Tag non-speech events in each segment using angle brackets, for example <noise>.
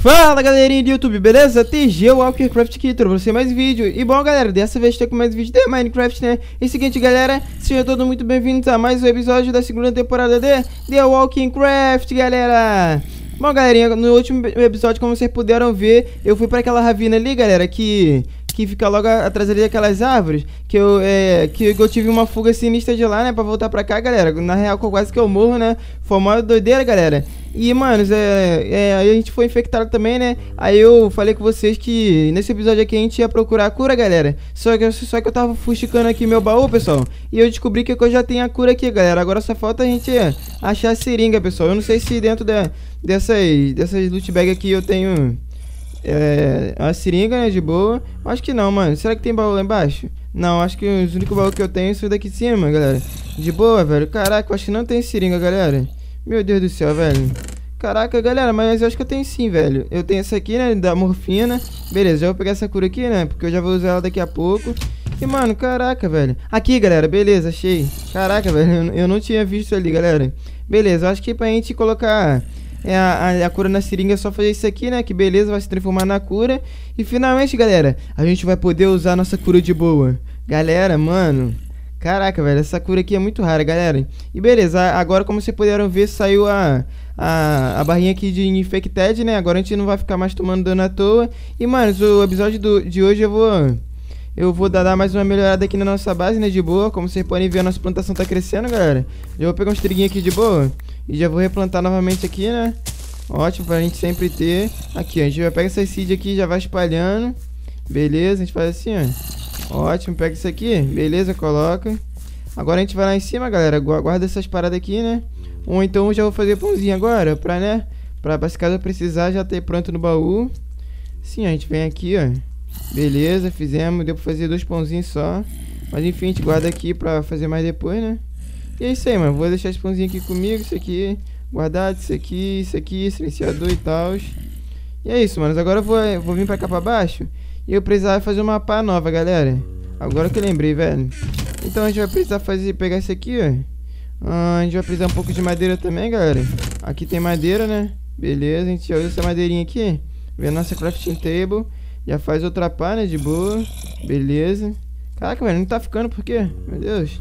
Fala galerinha do YouTube, beleza? TG Walkercraft aqui, trouxe você mais vídeo E bom galera, dessa vez tô com mais vídeo de Minecraft, né? E seguinte galera, sejam todos muito bem-vindos a mais um episódio da segunda temporada de The Walking Craft, galera Bom galerinha, no último episódio, como vocês puderam ver, eu fui pra aquela ravina ali, galera, que que fica logo atrás ali daquelas árvores, que eu, é, que eu tive uma fuga sinistra de lá, né, pra voltar pra cá, galera. Na real, quase que eu morro, né? Foi uma doideira, galera. E, mano, é, é, a gente foi infectado também, né? Aí eu falei com vocês que nesse episódio aqui a gente ia procurar a cura, galera. Só que, só que eu tava fusticando aqui meu baú, pessoal. E eu descobri que eu já tenho a cura aqui, galera. Agora só falta a gente achar a seringa, pessoal. Eu não sei se dentro da, dessas, dessas loot bag aqui eu tenho é, a seringa, né, de boa. Acho que não, mano. Será que tem baú lá embaixo? Não, acho que os únicos baús que eu tenho são daqui de cima, galera. De boa, velho. Caraca, eu acho que não tem seringa, galera. Meu Deus do céu, velho. Caraca, galera, mas eu acho que eu tenho sim, velho. Eu tenho essa aqui, né, da morfina. Beleza, já vou pegar essa cura aqui, né, porque eu já vou usar ela daqui a pouco. E, mano, caraca, velho. Aqui, galera, beleza, achei. Caraca, velho, eu não tinha visto ali, galera. Beleza, eu acho que pra gente colocar é a, a, a, cura na seringa é só fazer isso aqui, né? Que beleza, vai se transformar na cura. E finalmente, galera, a gente vai poder usar a nossa cura de boa. Galera, mano... Caraca, velho, essa cura aqui é muito rara, galera. E beleza, agora como vocês puderam ver, saiu a, a, a barrinha aqui de Infected, né? Agora a gente não vai ficar mais tomando dano à toa. E, mano, o episódio do, de hoje eu vou... Eu vou dar mais uma melhorada aqui na nossa base, né, de boa. Como vocês podem ver, a nossa plantação tá crescendo, galera. Eu vou pegar uns triguinhos aqui de boa. E já vou replantar novamente aqui, né? Ótimo, pra gente sempre ter. Aqui, ó, a gente vai pegar essa seed aqui já vai espalhando. Beleza, a gente faz assim, ó. Ótimo, pega isso aqui. Beleza, coloca. Agora a gente vai lá em cima, galera. Guarda essas paradas aqui, né? Ou então eu já vou fazer pãozinho agora, pra, né? Pra, pra se caso eu precisar já ter pronto no baú. Sim, a gente vem aqui, ó. Beleza, fizemos. Deu pra fazer dois pãozinhos só. Mas enfim, a gente guarda aqui pra fazer mais depois, né? E é isso aí, mano. Vou deixar esse pãozinho aqui comigo. Isso aqui, guardado. Isso aqui, isso aqui, silenciador e tal. E é isso, mano. Agora eu vou, vou vir pra cá pra baixo. E eu precisava fazer uma pá nova, galera. Agora que eu lembrei, velho. Então a gente vai precisar fazer, pegar isso aqui, ó. Ah, a gente vai precisar um pouco de madeira também, galera. Aqui tem madeira, né? Beleza, a gente já usa essa madeirinha aqui. Vem a nossa crafting table. Já faz outra pá, né? De boa. Beleza. Caraca, velho, não tá ficando por quê? Meu Deus.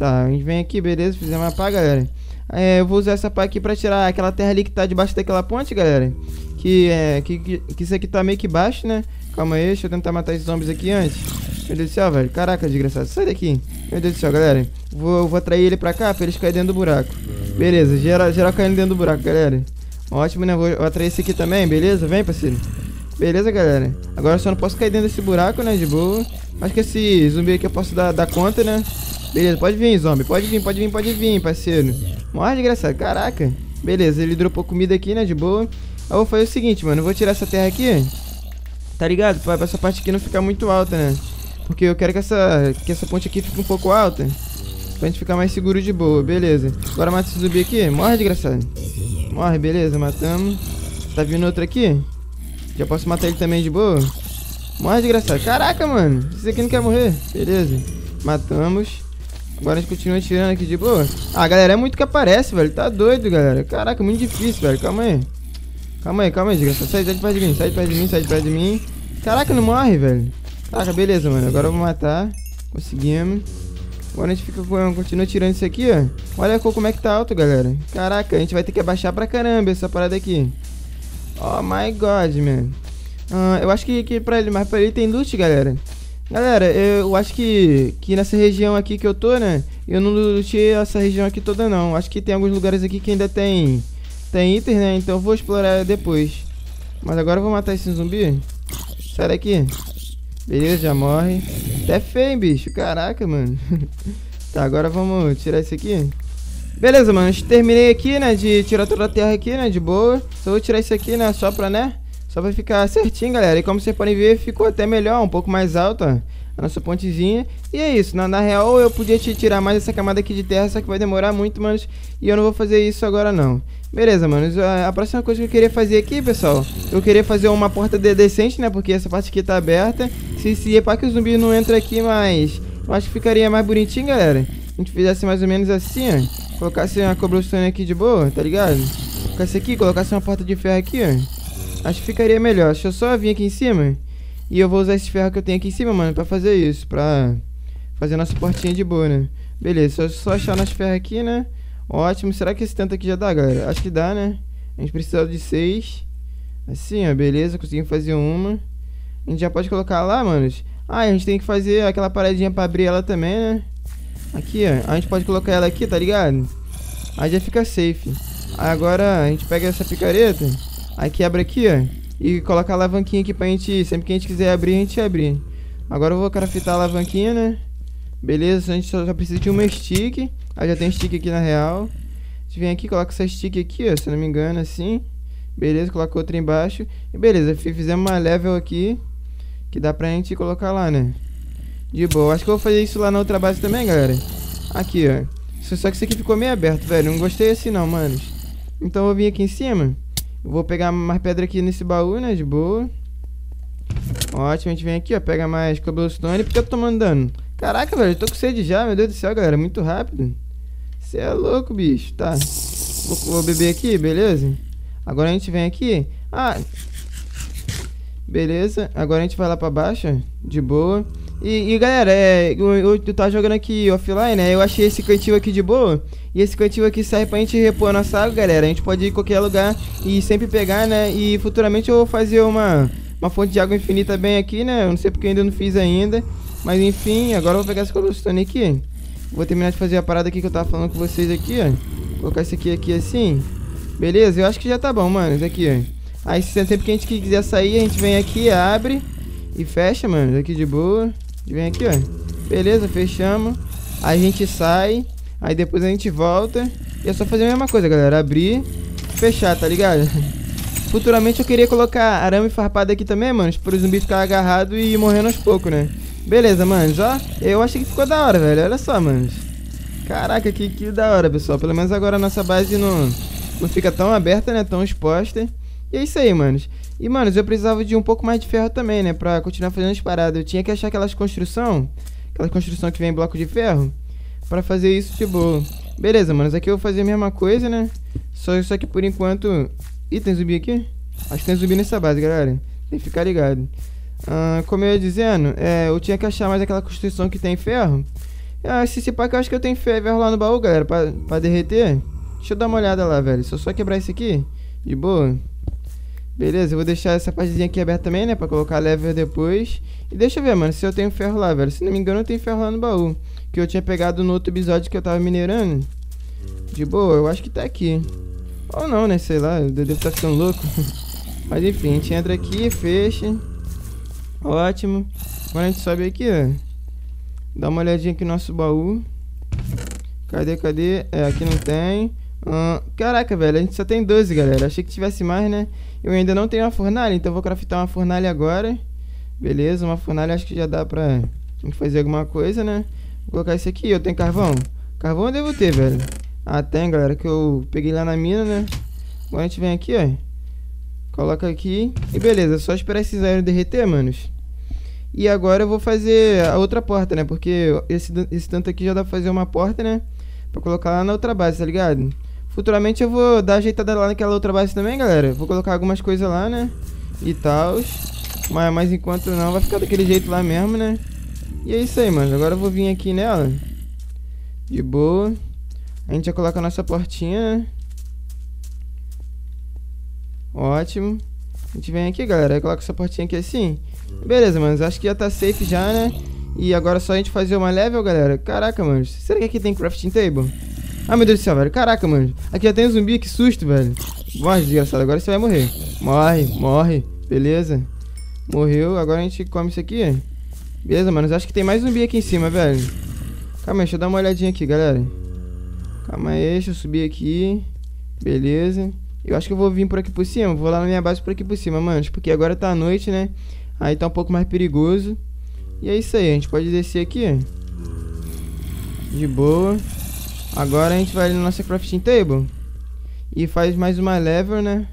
Tá, a gente vem aqui, beleza, fizemos uma pá, galera. É, eu vou usar essa pá aqui pra tirar aquela terra ali que tá debaixo daquela ponte, galera. Que, é, que, que, que isso aqui tá meio que baixo, né? Calma aí, deixa eu tentar matar esses zombies aqui antes. Meu Deus do céu, velho. Caraca, desgraçado. Sai daqui. Meu Deus do céu, galera. Vou, vou atrair ele pra cá pra eles caírem dentro do buraco. Beleza, geral, geral caindo dentro do buraco, galera. Ótimo, né? Vou, vou atrair esse aqui também, beleza? Vem, parceiro. Beleza, galera. Agora eu só não posso cair dentro desse buraco, né? De boa. Acho que esse zumbi aqui eu posso dar, dar conta, né? Beleza, pode vir, zombie. Pode vir, pode vir, pode vir, parceiro. Morre, desgraçado. Caraca. Beleza, ele dropou comida aqui, né? De boa. Eu vou fazer o seguinte, mano. Eu vou tirar essa terra aqui. Tá ligado? Pra essa parte aqui não ficar muito alta, né? Porque eu quero que essa, que essa ponte aqui fique um pouco alta. Pra gente ficar mais seguro de boa. Beleza. Agora mata esse zumbi aqui. Morre, desgraçado. Morre, beleza. Matamos. Tá vindo outro aqui? Já posso matar ele também de boa? Morre, desgraçado. Caraca, mano. Esse aqui não quer morrer. Beleza. Matamos. Agora a gente continua tirando aqui de boa. Ah, galera, é muito que aparece, velho. Tá doido, galera. Caraca, muito difícil, velho. Calma aí. Calma aí, calma aí, desgraçado. Sai, sai de perto de mim, sai de perto de mim, sai de perto de mim. Caraca, não morre, velho. Caraca, beleza, mano. Agora eu vou matar. Conseguimos. Agora a gente fica, continua tirando isso aqui, ó. Olha como é que tá alto, galera. Caraca, a gente vai ter que abaixar pra caramba essa parada aqui. Oh my god, man. Uh, eu acho que, que pra ele, mas pra ele tem loot, galera. Galera, eu acho que, que nessa região aqui que eu tô, né? Eu não lutei essa região aqui toda, não. Acho que tem alguns lugares aqui que ainda tem, tem itens, né? Então eu vou explorar depois. Mas agora eu vou matar esse zumbi. Sai daqui. Beleza, já morre. Até feio, bicho. Caraca, mano. <laughs> tá, agora vamos tirar isso aqui. Beleza, mano. Terminei aqui, né? De tirar toda a terra aqui, né? De boa. Só vou tirar isso aqui, né? Só pra, né? Só vai ficar certinho, galera. E como vocês podem ver, ficou até melhor, um pouco mais alta a nossa pontezinha. E é isso, na, na real eu podia tirar mais essa camada aqui de terra, só que vai demorar muito, manos. E eu não vou fazer isso agora não. Beleza, manos. A, a, próxima coisa que eu queria fazer aqui, pessoal, eu queria fazer uma porta de decente, né? Porque essa parte aqui tá aberta. Se, se é para que o zumbi não entra aqui, mas eu acho que ficaria mais bonitinho, galera. A gente fizesse mais ou menos assim, ó. Colocasse uma cobblestone aqui de boa, tá ligado? Colocasse aqui, colocasse uma porta de ferro aqui, ó. Acho que ficaria melhor. Deixa eu só vir aqui em cima. E eu vou usar esse ferro que eu tenho aqui em cima, mano, pra fazer isso. Pra fazer nossa portinha de boa, né? Beleza, só, só achar nosso ferro aqui, né? Ótimo. Será que esse tanto aqui já dá, galera? Acho que dá, né? A gente precisa de seis. Assim, ó. Beleza, conseguimos fazer uma. A gente já pode colocar lá, manos. Ah, a gente tem que fazer aquela paradinha pra abrir ela também, né? Aqui, ó. A gente pode colocar ela aqui, tá ligado? Aí já fica safe. Agora a gente pega essa picareta. Aí quebra aqui, ó. E coloca a alavanquinha aqui pra gente... Sempre que a gente quiser abrir, a gente abrir. Agora eu vou crafitar a alavanquinha, né? Beleza, a gente só, só precisa de uma stick. Aí já tem stick aqui na real. A gente vem aqui, coloca essa stick aqui, ó, se não me engano, assim. Beleza, coloca outra embaixo. E beleza, fizemos uma level aqui. Que dá pra gente colocar lá, né? De boa. Acho que eu vou fazer isso lá na outra base também, galera. Aqui, ó. Só que isso aqui ficou meio aberto, velho. Não gostei assim não, manos. Então eu vir aqui em cima. Vou pegar mais pedra aqui nesse baú, né? De boa. Ótimo, a gente vem aqui, ó. Pega mais cobblestone. Por que eu tô tomando dano? Caraca, velho. Eu tô com sede já. Meu Deus do céu, galera. Muito rápido. Você é louco, bicho. Tá. Vou, vou beber aqui, beleza? Agora a gente vem aqui. Ah. Beleza. Agora a gente vai lá pra baixo. De boa. E, e, galera, é, eu, eu, tava jogando aqui offline, né? Eu achei esse cantinho aqui de boa. E esse cantinho aqui serve pra gente repor a nossa água, galera. A gente pode ir em qualquer lugar e sempre pegar, né? E futuramente eu vou fazer uma, uma fonte de água infinita bem aqui, né? Eu não sei porque ainda não fiz ainda. Mas enfim, agora eu vou pegar esse cobblestone aqui. Vou terminar de fazer a parada aqui que eu tava falando com vocês aqui, ó. Colocar esse aqui, aqui assim. Beleza? Eu acho que já tá bom, mano. Isso aqui, ó. Aí sempre que a gente quiser sair, a gente vem aqui, abre e fecha, mano. Aqui de boa. Vem aqui, ó. Beleza, fechamos. Aí a gente sai. Aí depois a gente volta. E é só fazer a mesma coisa, galera. Abrir, fechar, tá ligado? <laughs> Futuramente eu queria colocar arame farpado aqui também, mano. Para o zumbi ficar agarrado e morrendo aos poucos, né? Beleza, manos, ó. Eu achei que ficou da hora, velho. Olha só, manos. Caraca, que, que da hora, pessoal. Pelo menos agora a nossa base não, não fica tão aberta, né? Tão exposta. E é isso aí, manos. E, manos, eu precisava de um pouco mais de ferro também, né? Pra continuar fazendo as paradas. Eu tinha que achar aquelas construção. Aquela construção que vem em bloco de ferro. Pra fazer isso boa. Beleza, manos. Aqui eu vou fazer a mesma coisa, né? Só, só que por enquanto... Ih, tem zumbi aqui? Acho que tem zumbi nessa base, galera. Tem que ficar ligado. Ah, como eu ia dizendo, é, eu tinha que achar mais aquela construção que tem ferro. Ah, esse, esse pack eu acho que eu tenho ferro lá no baú, galera, pra, pra derreter. Deixa eu dar uma olhada lá, velho. Se eu só quebrar isso aqui, de boa. Beleza, eu vou deixar essa partezinha aqui aberta também, né? Pra colocar level depois. E deixa eu ver, mano, se eu tenho ferro lá, velho. Se não me engano, eu tenho ferro lá no baú. Que eu tinha pegado no outro episódio que eu tava minerando. De boa, eu acho que tá aqui. Ou não, né? Sei lá, eu devo estar tá ficando louco. <laughs> Mas enfim, a gente entra aqui, fecha. Ótimo. Agora a gente sobe aqui, ó. Dá uma olhadinha aqui no nosso baú. Cadê, cadê? É, aqui não tem. Caraca, velho, a gente só tem 12, galera. Achei que tivesse mais, né? Eu ainda não tenho uma fornalha, então vou craftar uma fornalha agora. Beleza, uma fornalha acho que já dá pra fazer alguma coisa, né? Vou colocar isso aqui. Eu tenho carvão? Carvão eu devo ter, velho. Ah, tem, galera, que eu peguei lá na mina, né? Agora a gente vem aqui, ó. Coloca aqui. E beleza, só esperar esses aéreos derreter, manos. E agora eu vou fazer a outra porta, né? Porque esse, esse tanto aqui já dá pra fazer uma porta, né? Pra colocar lá na outra base, tá ligado? Futuramente eu vou dar ajeitada lá naquela outra base também, galera. Vou colocar algumas coisas lá, né? E tal. Mas, mas enquanto não, vai ficar daquele jeito lá mesmo, né? E é isso aí, mano. Agora eu vou vir aqui nela. De boa. A gente já coloca a nossa portinha, né? Ótimo. A gente vem aqui, galera. Aí coloca essa portinha aqui assim. Beleza, mano. Acho que já tá safe já, né? E agora é só a gente fazer uma level, galera. Caraca, mano. Será que aqui tem crafting table? Ah, meu Deus do céu, velho. Caraca, mano. Aqui já tem um zumbi, que susto, velho. Morre, desgraçado. Agora você vai morrer. Morre, morre. Beleza. Morreu. Agora a gente come isso aqui. Beleza, mano. Acho que tem mais zumbi aqui em cima, velho. Calma aí, deixa eu dar uma olhadinha aqui, galera. Calma aí, deixa eu subir aqui. Beleza. Eu acho que eu vou vir por aqui por cima. Vou lá na minha base por aqui por cima, mano. Porque agora tá à noite, né? Aí tá um pouco mais perigoso. E é isso aí. A gente pode descer aqui. De boa. Agora a gente vai na nossa crafting table e faz mais uma lever, né?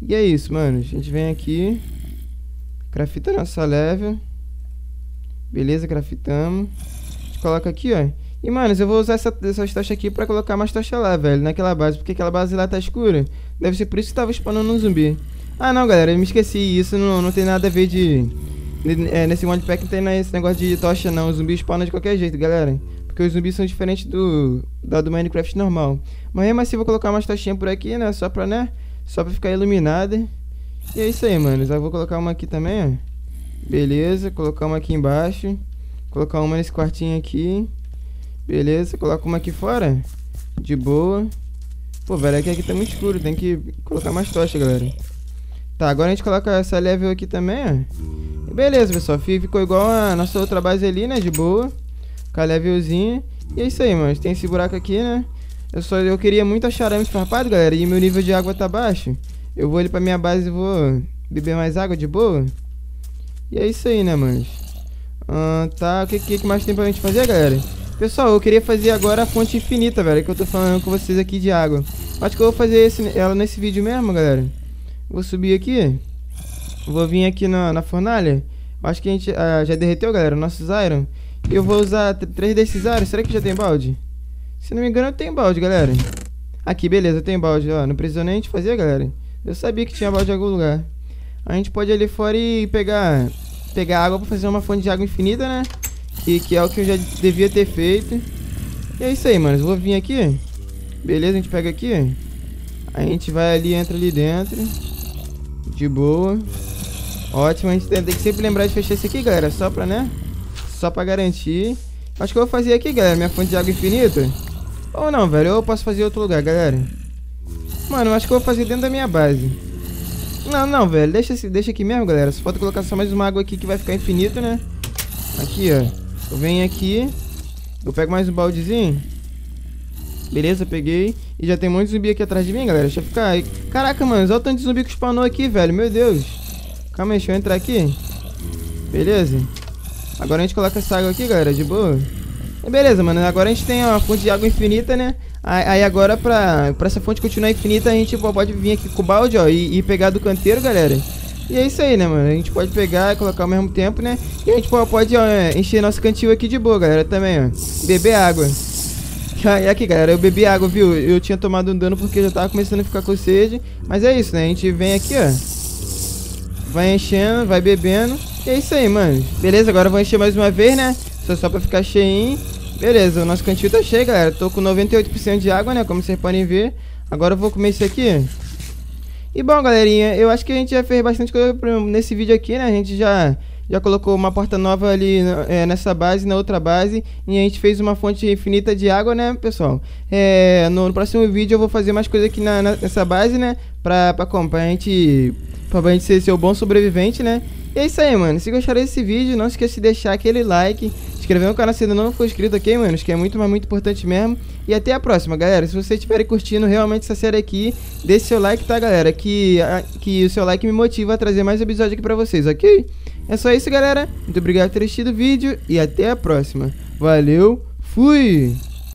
E é isso, mano. A gente vem aqui, crafta nossa lever. Beleza, craftamos. A gente coloca aqui, ó. E, mano, eu vou usar essa, essas tochas aqui pra colocar mais tocha lá, velho, naquela base. Porque aquela base lá tá escura. Deve ser por isso que tava spawnando um zumbi. Ah, não, galera, eu me esqueci. Isso não, não tem nada a ver de... É, nesse modpack não tem esse negócio de tocha, não. O zumbi spawna de qualquer jeito, galera. Porque os zumbis são diferentes do, da do Minecraft normal. Mas mesmo assim, vou colocar umas tochinhas por aqui, né? Só pra, né? Só pra ficar iluminada. E é isso aí, mano. Já vou colocar uma aqui também, ó. Beleza, colocar uma aqui embaixo. Colocar uma nesse quartinho aqui. Beleza, coloca uma aqui fora. De boa. Pô, velho, aqui, aqui tá muito escuro. Tem que colocar mais tocha, galera. Tá, agora a gente coloca essa level aqui também, ó. Beleza, pessoal. Ficou igual a nossa outra base ali, né? De boa. Com a levelzinha. E é isso aí, mano. Tem esse buraco aqui, né? Eu só eu queria muito achar arame farpado, galera. E meu nível de água tá baixo. Eu vou ali pra minha base e vou beber mais água de boa. E é isso aí, né, mano? Ah, tá. O que, que mais tem pra gente fazer, galera? Pessoal, eu queria fazer agora a fonte infinita, velho. Que eu tô falando com vocês aqui de água. Acho que eu vou fazer esse, ela nesse vídeo mesmo, galera. Vou subir aqui. Vou vir aqui na, na fornalha. Acho que a gente ah, já derreteu, galera, nossos iron. Eu vou usar três desses iron. Será que já tem balde? Se não me engano, tenho balde, galera. Aqui, beleza, tem balde. Ó, não precisa nem a gente fazer, galera. Eu sabia que tinha balde em algum lugar. A gente pode ir ali fora e pegar, pegar água pra fazer uma fonte de água infinita, né? Que, que é o que eu já devia ter feito. E é isso aí, mano. Eu vou vir aqui. Beleza, a gente pega aqui. A gente vai ali, entra ali dentro. De boa. Ótimo, a gente tem, tem que sempre lembrar de fechar esse aqui, galera. Só pra, né? Só pra garantir. Acho que eu vou fazer aqui, galera, minha fonte de água infinita. Ou não, velho. Ou eu posso fazer em outro lugar, galera. Mano, acho que eu vou fazer dentro da minha base. Não, não, velho. Deixa, deixa aqui mesmo, galera. Só falta colocar só mais uma água aqui que vai ficar infinito, né? Aqui, ó. Eu venho aqui. Eu pego mais um baldezinho. Beleza, peguei. E já tem um monte de zumbi aqui atrás de mim, galera. Deixa eu ficar aí. Caraca, mano. Olha o tanto de zumbi que spawnou aqui, velho. Meu Deus. Calma aí, deixa eu entrar aqui. Beleza. Agora a gente coloca essa água aqui, galera. De boa. E beleza, mano. Agora a gente tem uma fonte de água infinita, né? Aí agora, pra, pra essa fonte continuar infinita, a gente pode vir aqui com o balde, ó. E, e pegar do canteiro, galera. E é isso aí, né, mano? A gente pode pegar e colocar ao mesmo tempo, né? E a gente pode, ó, encher nosso cantil aqui de boa, galera, também, ó. Beber água. <laughs> E aqui, galera, eu bebi água, viu? Eu tinha tomado um dano porque já tava começando a ficar com sede. Mas é isso, né? A gente vem aqui, ó. Vai enchendo, vai bebendo. E é isso aí, mano. Beleza, agora eu vou encher mais uma vez, né? Só, só pra ficar cheinho. Beleza, o nosso cantil tá cheio, galera. Tô com 98% de água, né? Como vocês podem ver. Agora eu vou comer isso aqui. E bom, galerinha, eu acho que a gente já fez bastante coisa nesse vídeo aqui, né? A gente já, já colocou uma porta nova ali é, nessa base, na outra base. E a gente fez uma fonte infinita de água, né, pessoal? É, no, no, próximo vídeo eu vou fazer mais coisa aqui na, nessa base, né? Pra, pra, como, pra gente, pra gente ser seu bom sobrevivente, né? E é isso aí, mano. Se gostaram desse vídeo, não esqueça de deixar aquele like inscrever no canal se ainda não for inscrito, ok, mano? Isso que é muito, mas muito importante mesmo. E até a próxima, galera. Se vocês estiverem curtindo realmente essa série aqui, deixe seu like, tá, galera? Que, a, que o seu like me motiva a trazer mais episódios aqui pra vocês, ok? É só isso, galera. Muito obrigado por ter assistido o vídeo e até a próxima. Valeu, fui!